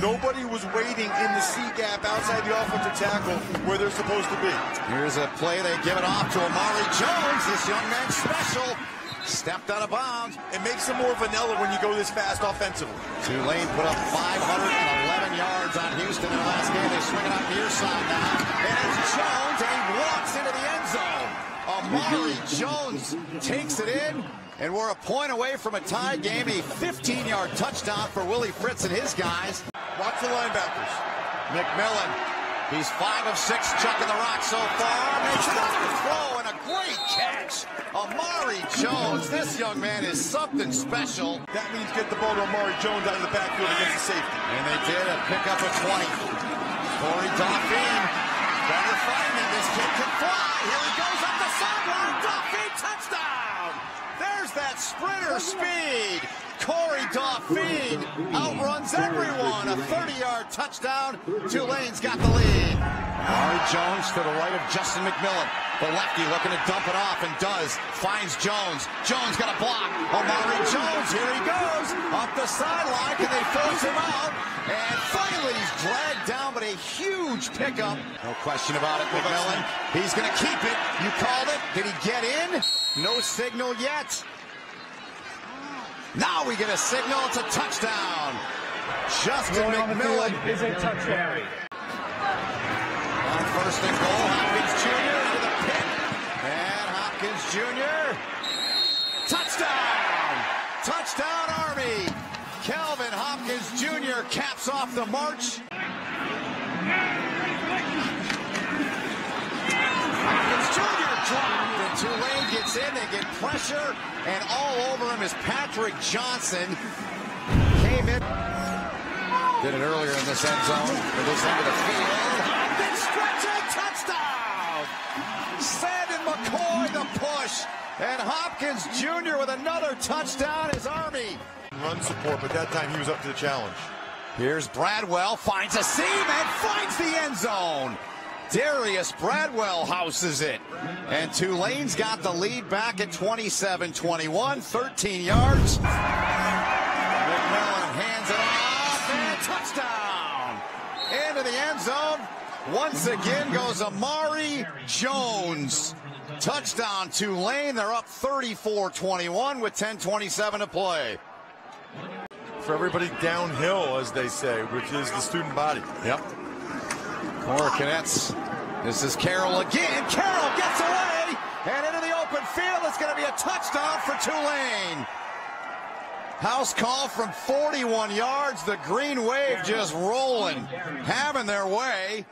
Nobody was waiting in the C gap outside the offensive tackle where they're supposed to be. Here's a play. They give it off to Amare Jones. This young man special. Stepped out of bounds. It makes them more vanilla when you go this fast offensively. Tulane put up 511 yards on Houston in the last game. They swing it out near side now. And it's Jones, and he walks into the end zone. Amare Jones takes it in. And we're a point away from a tie game, a 15-yard touchdown for Willie Fritz and his guys. Watch the linebackers. McMillan, he's five of six, chucking the rock so far. Makes it off the throw, and a great catch. Amare Jones, this young man is something special. That means get the ball to Amare Jones out of the backfield against the safety. And they did a pickup of 20. Corey Dauphine, better finding. This kid can fly. Here he goes up the sideline. Dauphine, touchdown! There's that sprinter speed. Corey Dauphine outruns everyone. A 30-yard touchdown. Tulane's got the lead. Amare Jones to the right of Justin McMillan. The lefty looking to dump it off and does. Finds Jones. Jones got a block. Amare Jones, here he goes. Up the sideline. Can they force him out? And finally he's dragged down, but a huge pickup. No question about it, McMillan. He's going to keep it. You called it. Did he get in? No signal yet. Now we get a signal. It's a touchdown. Justin McMillan is a touchdown. on first and goal. Hopkins Jr. into the pit. And Hopkins Jr. Touchdown! Touchdown Army! Kelvin Hopkins Jr. caps off the march. Dropped and Tulane gets in. They get pressure and all over him is Patrick Johnson. Came in. Did it earlier in this end zone for this end of the field. Hopkins stretching touchdown. Sandon McCoy the push. And Hopkins Jr. with another touchdown. His Army. Run support, but that time he was up to the challenge. Here's Bradwell, finds a seam and finds the end zone. Darius Bradwell houses it. And Tulane's got the lead back at 27-21, 13 yards. McMillan hands it off and touchdown. Into the end zone. Once again goes Amare Jones. Touchdown Tulane. They're up 34-21 with 10-27 to play. For everybody downhill, as they say, which is the student body. Yep. Corps of Cadets. This is Carroll again. Carroll gets away and into the open field. It's going to be a touchdown for Tulane. House call from 41 yards. The green wave just rolling, having their way.